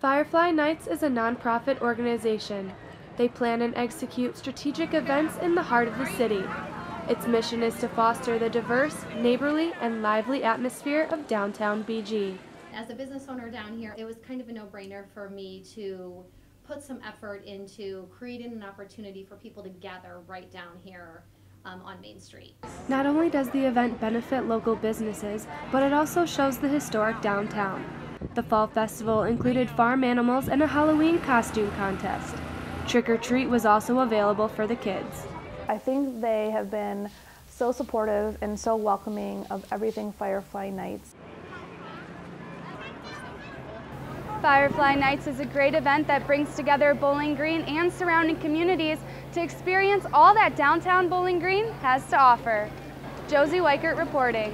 Firefly Nights is a nonprofit organization. They plan and execute strategic events in the heart of the city. Its mission is to foster the diverse, neighborly, and lively atmosphere of downtown BG. As a business owner down here, it was kind of a no-brainer for me to put some effort into creating an opportunity for people to gather right down here um, on Main Street. Not only does the event benefit local businesses, but it also shows the historic downtown. The Fall Festival included farm animals and a Halloween costume contest. Trick or Treat was also available for the kids. I think they have been so supportive and so welcoming of everything Firefly Nights. Firefly Nights is a great event that brings together Bowling Green and surrounding communities to experience all that downtown Bowling Green has to offer. Josie Weickert reporting.